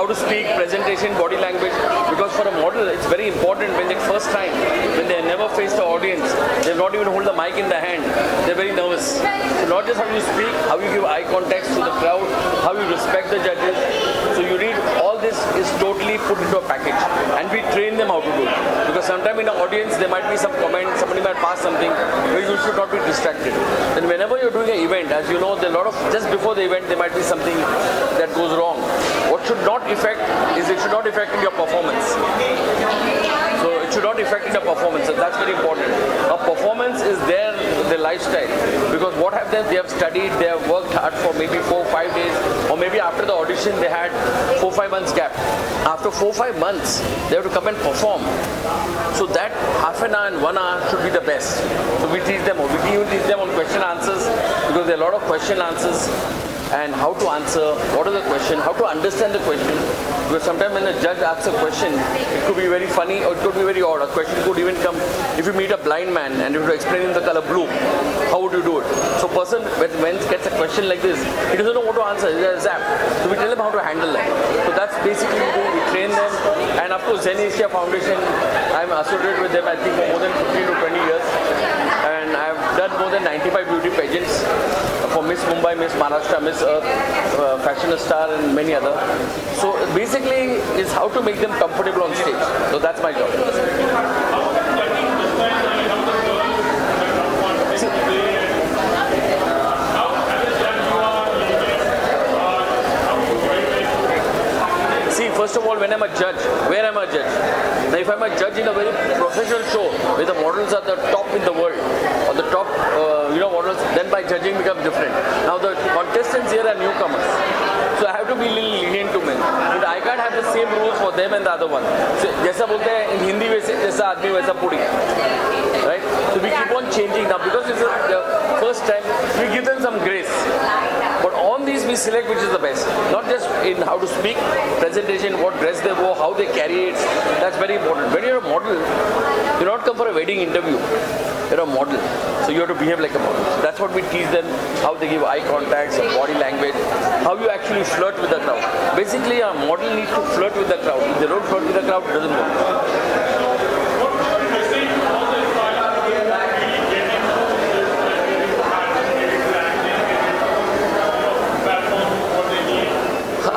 how to speak, presentation, body language. Because for a model, it's very important when they first time, when they never face the audience, they've not even hold the mic in the hand, they're very nervous. So not just how you speak, how you give eye contact to the crowd, how you respect the judges. So you read all this is totally put into a package and we train them how to do it. Because sometimes in the audience there might be some comment, somebody might pass something where you should not be distracted. And whenever you're doing an event, as you know, there are a lot of, just before the event there might be something that goes wrong. Affect is it should not affect in your performance. So it should not affect in the performance. And that's very important. A performance is their their lifestyle. Because what have they? They have studied, they have worked hard for maybe four, five days, or maybe after the audition they had four, five months gap. After four, five months, they have to come and perform. So that half an hour and one hour should be the best. So we teach them, we even teach them on question answers because there are a lot of question answers and how to answer, what is the question, how to understand the question. Because sometimes when a judge asks a question, it could be very funny or it could be very odd. A question could even come, if you meet a blind man and you have to explain him the color blue, how would you do it? So person, when, when gets a question like this, he doesn't know what to answer, he's a zap. So we tell him how to handle that. So that's basically we we train them. And of course, Zen Asia Foundation, I'm associated with them I think for more than 15 to 20 years. And I've done more than 95 beauty pageants for Miss Mumbai, Miss Maharashtra, Miss Earth, uh, Fashion Star and many other. So basically is how to make them comfortable on stage. So that's my job. See, first of all, when I'm a judge, where am I a judge? Now, if I'm a judge in a very professional show where the models are the top in the world, or the top, uh, you know, models, then my judging becomes different. Now, the contestants here are newcomers. So I have to be a little lenient to men. But I can't have the same rules for them and the other one. So, जैसा बोलते हैं in Hindi वैसे जैसा आदमी वैसा पूरी right? So we keep on changing now because it's a, the first time we give them we select which is the best. Not just in how to speak, presentation, what dress they wore, how they carry it. That's very important. When you're a model, you don't come for a wedding interview. You're a model. So you have to behave like a model. So that's what we teach them, how they give eye contact, some body language, how you actually flirt with the crowd. Basically a model needs to flirt with the crowd. If they don't flirt with the crowd, it doesn't work.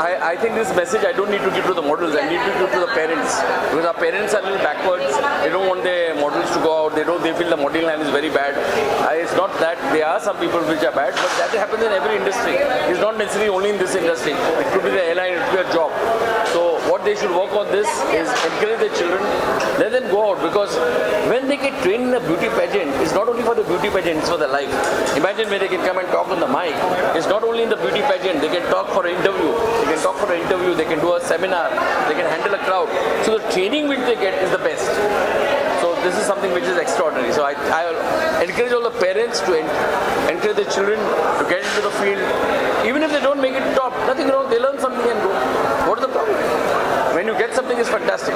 I, I think this message I don't need to give to the models, I need to give to the parents. Because our parents are a little backwards. They don't want their models to go out. They don't they feel the modeling line is very bad. I, it's not that there are some people which are bad, but that happens in every industry. It's not necessarily only in this industry. It could be the airline, it could be a job. So what they should work on this is encourage their children, let them go out because when they get trained in a beauty pageant, it's not only for the beauty pageant, it's for their life. Imagine when they can come and talk on the mic. It's not only in the beauty pageant, they can talk for an interview, they can talk for an interview, they can do a seminar, they can handle a crowd. So the training which they get is the best. So this is something which is extraordinary. So I, I encourage all the parents to en- encourage the children to get into the field. Even if they don't make it top, nothing wrong, they learn something and go. What is the problem? When you get something, it's fantastic.